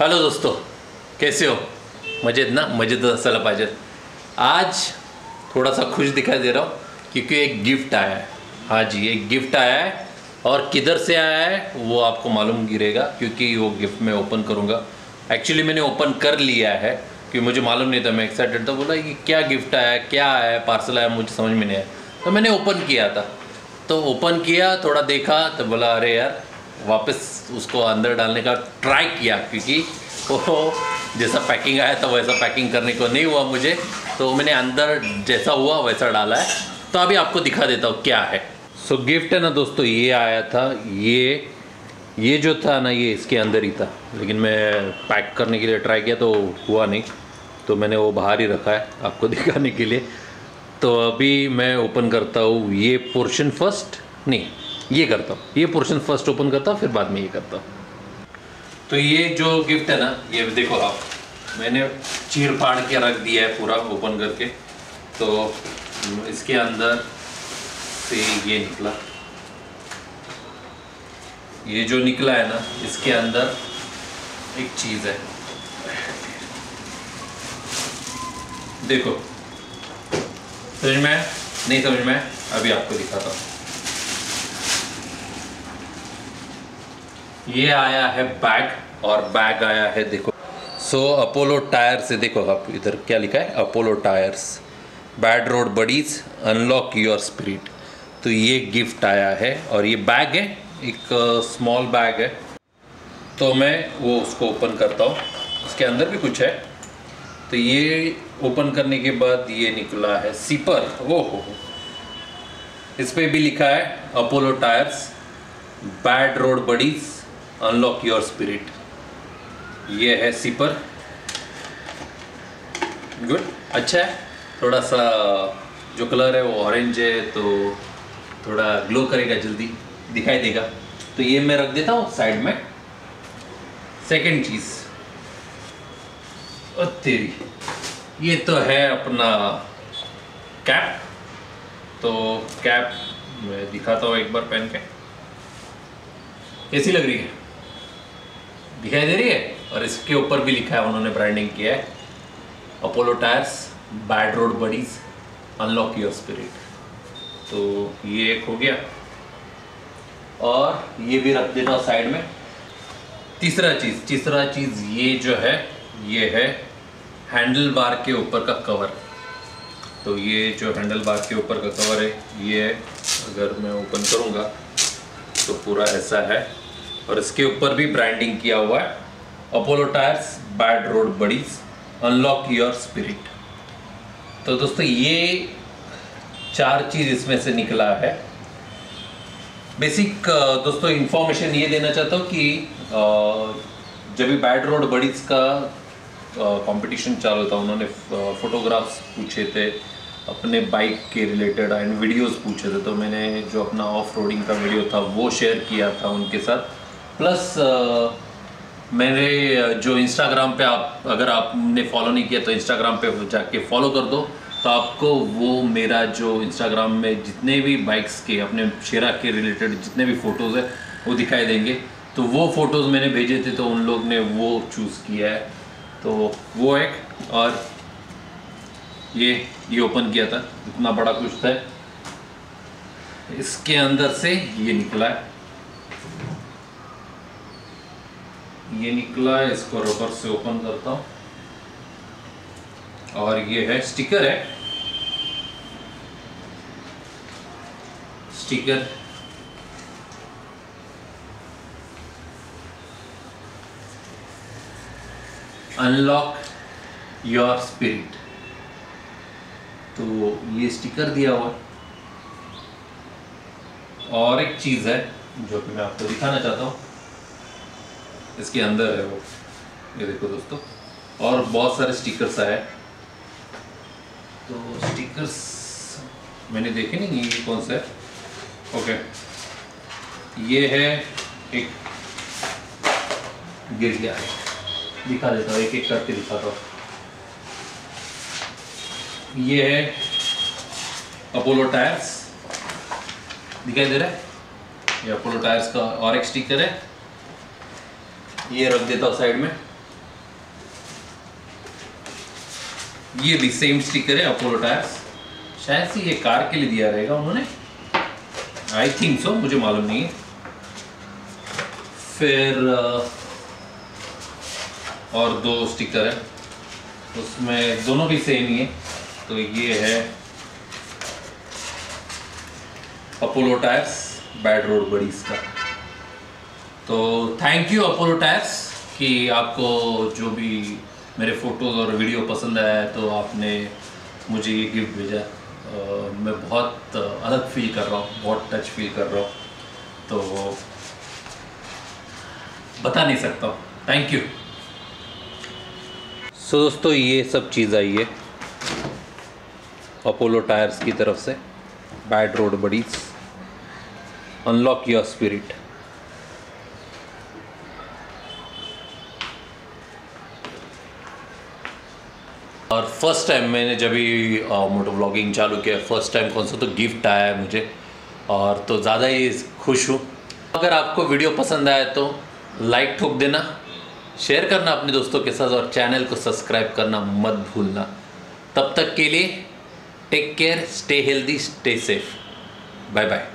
Hello दोस्तों. कैसे हो? मजेत ना? मजेतच असायला पाहिजे. आज थोड़ा सा खुश दिखाई दे रहा हूँ, क्योंकि एक गिफ्ट आया है. हाँ जी, एक गिफ्ट आया है और किधर से आया है, वो आपको मालूम गिरेगा, क्योंकि वो गिफ्ट मैं ओपन करूँगा. एक्चुअली मैंने ओपन कर लिया है, क्योंकि मुझे मालूम नहीं था, मैं एक्साइटेड था, बोला कि क्या गिफ्ट आया क्या आया है पार्सल आया, मुझे समझ में नहीं आया. तो मैंने ओपन किया था. तो ओपन किया, थोड़ा देखा तो बोला, अरे यार वापस उसको अंदर डालने का ट्राई किया क्योंकि वो जैसा पैकिंग आया था वैसा पैकिंग करने को नहीं हुआ मुझे। तो मैंने अंदर जैसा हुआ वैसा डाला है। तो अभी आपको दिखा देता हूँ क्या है। सो so, गिफ्ट है ना दोस्तों ये आया था। ये ये जो था ना ये इसके अंदर ही था। लेकिन मैं पैक करने के लिए ट्राई किया तो हुआ नहीं। तो मैंने वो बाहर ही रखा है आपको दिखाने के लिए। तो अभी मैं ओपन करता हूँ। ये पोर्शन फ़र्स्ट नहीं। ये करता हूँ। ये पोर्शन फ़र्स्ट ओपन करता हूँ, फिर बाद में ये करता हूँ। तो ये जो गिफ्ट है ना, ये देखो आप, मैंने चीर फाड़ के रख दिया है पूरा ओपन करके। तो इसके अंदर से ये निकला। ये जो निकला है ना, इसके अंदर एक चीज़ है। देखो, समझ में नहीं समझ में अभी आपको दिखाता हूँ। ये आया है बैग और बैग आया है देखो। सो अपोलो टायर से देखो आप इधर क्या लिखा है? Apollo tyres bad road buddies unlock your spirit तो ये गिफ्ट आया है और ये बैग है, एक स्मॉल बैग है। तो मैं वो उसको ओपन करता हूँ। उसके अंदर भी कुछ है। तो ये ओपन करने के बाद ये निकला है सीपर हो हो इस पर भी लिखा है Apollo tyres bad road buddies unlock your spirit ये है सीपर गुड अच्छा है. थोड़ा सा जो कलर है वो ऑरेंज है तो थोड़ा ग्लो करेगा जल्दी. दिखाई देगा. तो ये मैं रख देता हूँ साइड में. सेकंड चीज़ और तेरी. ये तो है अपना कैप तो कैप मैं दिखाता हूँ एक बार पहन के. कैसी लग रही है? दिखाई दे रही है? और इसके ऊपर भी लिखा है, उन्होंने ब्रांडिंग किया है। Apollo tyres bad road buddies unlock your spirit तो ये एक हो गया। और ये भी रख देता हूँ साइड में। तीसरा चीज़ तीसरा चीज़ ये जो है, ये है हैंडल बार के ऊपर का कवर तो ये जो हैंडल बार के ऊपर का कवर है, ये अगर मैं ओपन करूँगा तो पूरा ऐसा है। और इसके ऊपर भी ब्रांडिंग किया हुआ है। Apollo tyres bad road buddies unlock your spirit तो दोस्तों, ये चार चीज़ इसमें से निकला है। बेसिक दोस्तों इंफॉर्मेशन ये देना चाहता हूँ कि जब भी बैड रोड बडीज का कंपटीशन चालू था, उन्होंने फोटोग्राफ्स पूछे थे, अपने बाइक के रिलेटेड एंड वीडियोस पूछे थे तो मैंने जो अपना ऑफ़ रोडिंग का वीडियो था, वो शेयर किया था उनके साथ। प्लस मेरे जो इंस्टाग्राम पे आप, अगर आपने फॉलो नहीं किया तो इंस्टाग्राम पे जाके फॉलो कर दो। तो आपको वो मेरा जो इंस्टाग्राम में जितने भी बाइक्स के, अपने शेरा के रिलेटेड जितने भी फ़ोटोज़ है, वो दिखाई देंगे। तो वो फ़ोटोज़ मैंने भेजे थे तो उन लोग ने वो चूज़ किया है। तो वो एक, और ये ये ओपन किया था। इतना बड़ा कुछ था। इसके अंदर से ये निकला है। ये निकला है, इसको रबर से ओपन करता हूँ। और ये है स्टिकर है। स्टिकर अनलॉक योर स्पिरिट तो ये स्टिकर दिया हुआ और एक चीज़ है, जो कि मैं आपको दिखाना चाहता हूँ। इसके अंदर है वो, ये देखो दोस्तों। और बहुत सारे स्टिकर्स आए। तो स्टिकर्स मैंने देखे नहीं, ये कौन सा? है ओके ये है एक गिर गया है दिखा देता हूँ एक एक करके दिखाता हूँ। ये है अपोलो टायर्स दिखाई दे रहा है? ये अपोलो टायर्स का और एक स्टिकर है। ये रख देता हूँ साइड में। ये भी सेम स्टिकर है अपोलो टायर्स शायद से ये कार के लिए दिया रहेगा उन्होंने। आई थिंक सो मुझे मालूम नहीं है। फिर और दो स्टिकर है। उसमें दोनों भी सेम ही है। तो ये है अपोलो टायर्स बैड रोड बड़ी इसका तो थैंक यू अपोलो टायर्स कि आपको जो भी मेरे फ़ोटोज़ और वीडियो पसंद आया तो आपने मुझे ये गिफ्ट भेजा। मैं बहुत अलग फील कर रहा हूँ, बहुत टच फील कर रहा हूँ। तो बता नहीं सकता हूँ। थैंक यू सो दोस्तों, ये सब चीज़ आई है अपोलो टायर्स की तरफ़ से। Bad road buddies unlock your spirit और फ़र्स्ट टाइम मैंने जब भी मोटो ब्लॉगिंग चालू किया फ़र्स्ट टाइम कौन सा तो गिफ्ट आया है मुझे, और तो ज़्यादा ही खुश हूँ। अगर आपको वीडियो पसंद आए तो लाइक ठोक देना शेयर करना अपने दोस्तों के साथ और चैनल को सब्सक्राइब करना मत भूलना। तब तक के लिए take care stay healthy stay safe bye bye